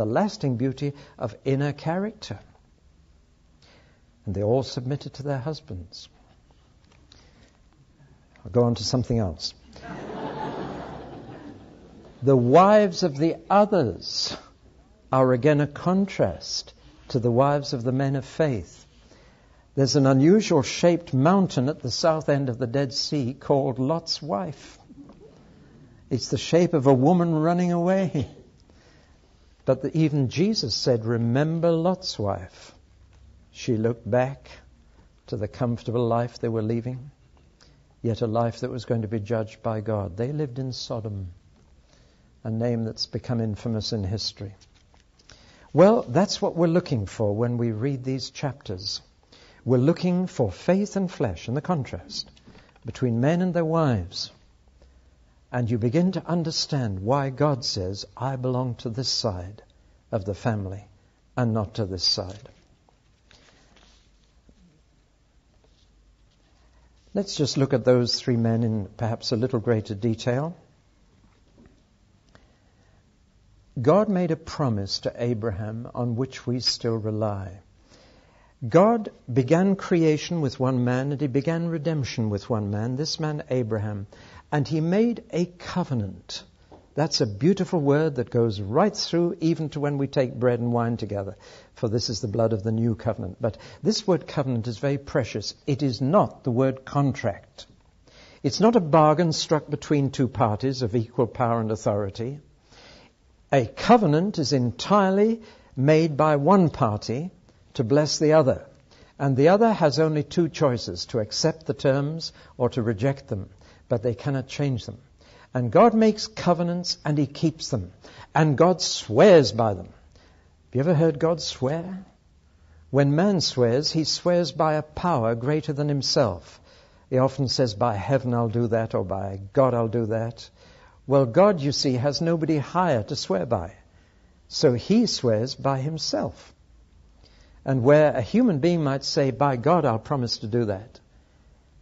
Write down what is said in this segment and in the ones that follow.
the lasting beauty of inner character. And they all submitted to their husbands. I'll go on to something else. the wives of the others are again a contrast to the wives of the men of faith. There's an unusual shaped mountain at the south end of the Dead Sea called Lot's wife. It's the shape of a woman running away. But the, even Jesus said, Remember Lot's wife. She looked back to the comfortable life they were leaving, yet a life that was going to be judged by God. They lived in Sodom, a name that's become infamous in history. Well, that's what we're looking for when we read these chapters. We're looking for faith and flesh and the contrast between men and their wives. And you begin to understand why God says, I belong to this side of the family and not to this side. Let's just look at those three men in perhaps a little greater detail. God made a promise to Abraham on which we still rely. God began creation with one man and he began redemption with one man, this man Abraham, and he made a covenant. That's a beautiful word that goes right through even to when we take bread and wine together, for this is the blood of the new covenant. But this word covenant is very precious. It is not the word contract. It's not a bargain struck between two parties of equal power and authority. A covenant is entirely made by one party to bless the other. And the other has only two choices to accept the terms or to reject them, but they cannot change them. And God makes covenants and He keeps them. And God swears by them. Have you ever heard God swear? When man swears, he swears by a power greater than himself. He often says, By heaven I'll do that, or by God I'll do that. Well, God, you see, has nobody higher to swear by. So he swears by himself. And where a human being might say, By God, I'll promise to do that,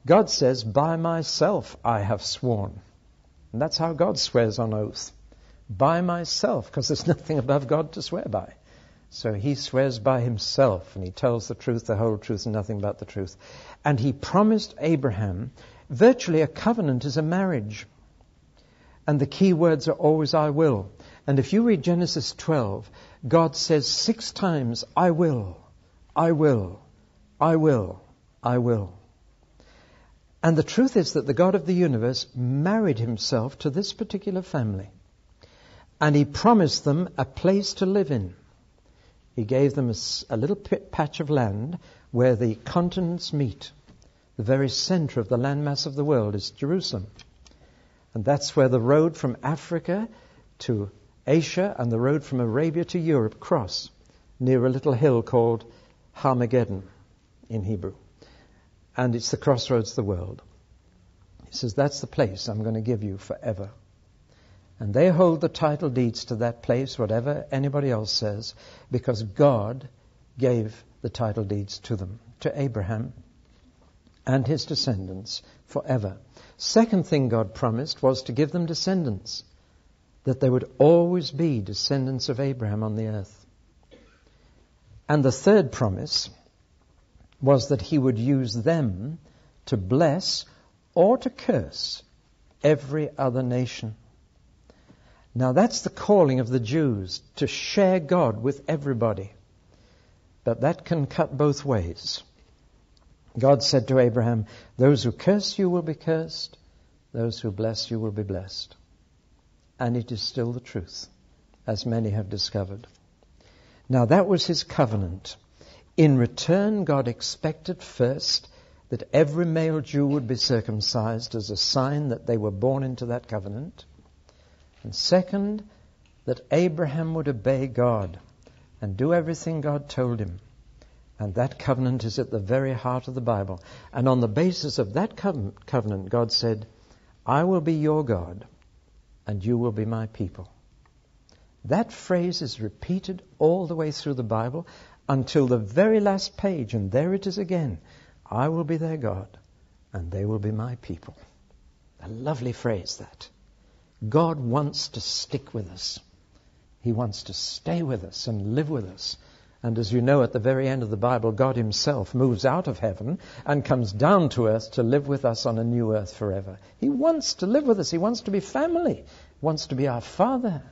God says, By myself I have sworn. And that's how God swears on oath. By myself, because there's nothing above God to swear by. So he swears by himself, and he tells the truth, the whole truth, and nothing but the truth. And he promised Abraham virtually a covenant is a marriage. And the key words are always I will. And if you read Genesis 12, God says six times, I will, I will, I will, I will. And the truth is that the God of the universe married himself to this particular family. And he promised them a place to live in. He gave them a, a little patch of land where the continents meet. The very center of the landmass of the world is Jerusalem. And that's where the road from Africa to Asia and the road from Arabia to Europe cross near a little hill called Harmageddon in Hebrew. And it's the crossroads of the world. He says, That's the place I'm going to give you forever. And they hold the title deeds to that place, whatever anybody else says, because God gave the title deeds to them, to Abraham and his descendants forever. Second thing God promised was to give them descendants, that there would always be descendants of Abraham on the earth. And the third promise was that he would use them to bless or to curse every other nation. Now that's the calling of the Jews, to share God with everybody. But that can cut both ways. God said to Abraham, Those who curse you will be cursed, those who bless you will be blessed. And it is still the truth, as many have discovered. Now that was his covenant. In return, God expected first that every male Jew would be circumcised as a sign that they were born into that covenant. And second, that Abraham would obey God and do everything God told him. And that covenant is at the very heart of the Bible. And on the basis of that covenant, God said, I will be your God, and you will be my people. That phrase is repeated all the way through the Bible until the very last page, and there it is again. I will be their God, and they will be my people. A lovely phrase, that. God wants to stick with us. He wants to stay with us and live with us. And as you know, at the very end of the Bible, God Himself moves out of heaven and comes down to earth to live with us on a new earth forever. He wants to live with us. He wants to be family. He wants to be our Father.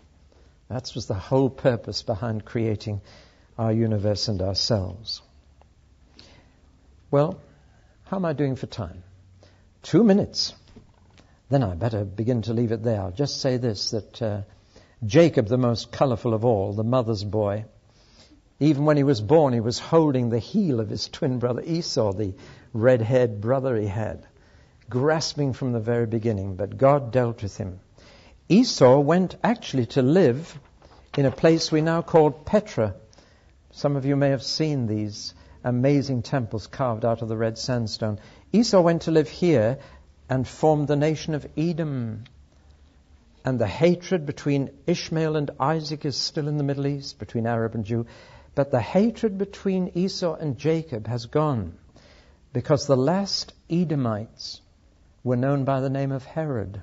That was the whole purpose behind creating our universe and ourselves. Well, how am I doing for time? Two minutes. Then I better begin to leave it there. I'll just say this that uh, Jacob, the most colorful of all, the mother's boy, even when he was born, he was holding the heel of his twin brother Esau, the red haired brother he had, grasping from the very beginning. But God dealt with him. Esau went actually to live in a place we now call Petra. Some of you may have seen these amazing temples carved out of the red sandstone. Esau went to live here and formed the nation of Edom. And the hatred between Ishmael and Isaac is still in the Middle East, between Arab and Jew. But the hatred between Esau and Jacob has gone because the last Edomites were known by the name of Herod.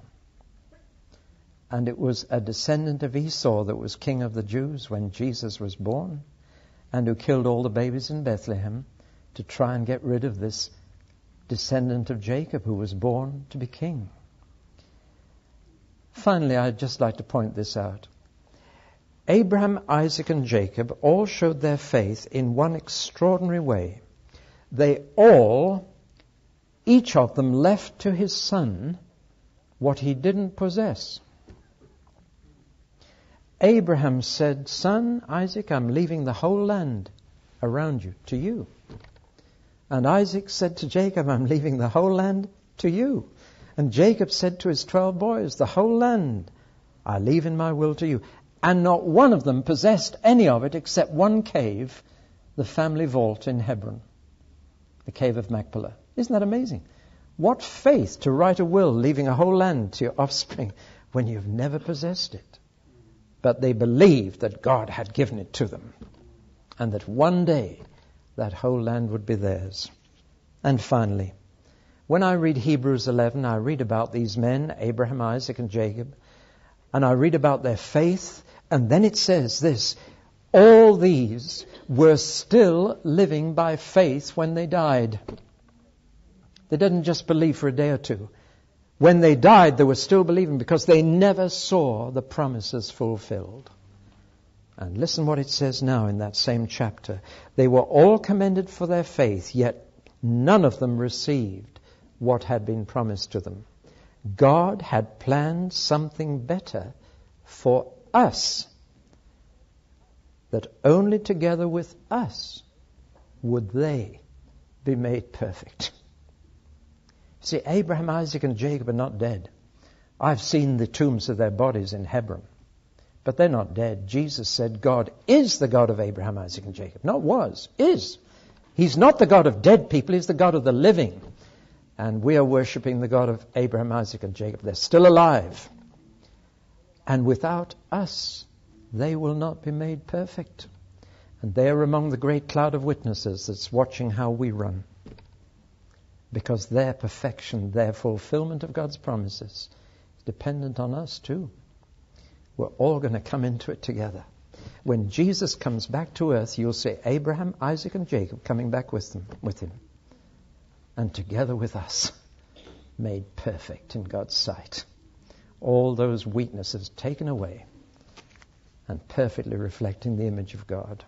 And it was a descendant of Esau that was king of the Jews when Jesus was born and who killed all the babies in Bethlehem to try and get rid of this descendant of Jacob who was born to be king. Finally, I'd just like to point this out. Abraham, Isaac, and Jacob all showed their faith in one extraordinary way. They all, each of them, left to his son what he didn't possess. Abraham said, Son, Isaac, I'm leaving the whole land around you to you. And Isaac said to Jacob, I'm leaving the whole land to you. And Jacob said to his twelve boys, The whole land I leave in my will to you. And not one of them possessed any of it except one cave, the family vault in Hebron, the cave of Machpelah. Isn't that amazing? What faith to write a will leaving a whole land to your offspring when you've never possessed it but they believed that God had given it to them and that one day that whole land would be theirs. And finally, when I read Hebrews 11, I read about these men, Abraham, Isaac, and Jacob, and I read about their faith, and then it says this all these were still living by faith when they died. They didn't just believe for a day or two. When they died, they were still believing because they never saw the promises fulfilled. And listen what it says now in that same chapter. They were all commended for their faith, yet none of them received what had been promised to them. God had planned something better for us, that only together with us would they be made perfect. See, Abraham, Isaac, and Jacob are not dead. I've seen the tombs of their bodies in Hebron. But they're not dead. Jesus said God is the God of Abraham, Isaac, and Jacob. Not was, is. He's not the God of dead people, He's the God of the living. And we are worshipping the God of Abraham, Isaac, and Jacob. They're still alive. And without us, they will not be made perfect. And they are among the great cloud of witnesses that's watching how we run because their perfection, their fulfillment of God's promises, is dependent on us too. We're all going to come into it together. When Jesus comes back to earth, you'll see Abraham, Isaac, and Jacob coming back with them, with him, and together with us, made perfect in God's sight. All those weaknesses taken away, and perfectly reflecting the image of God.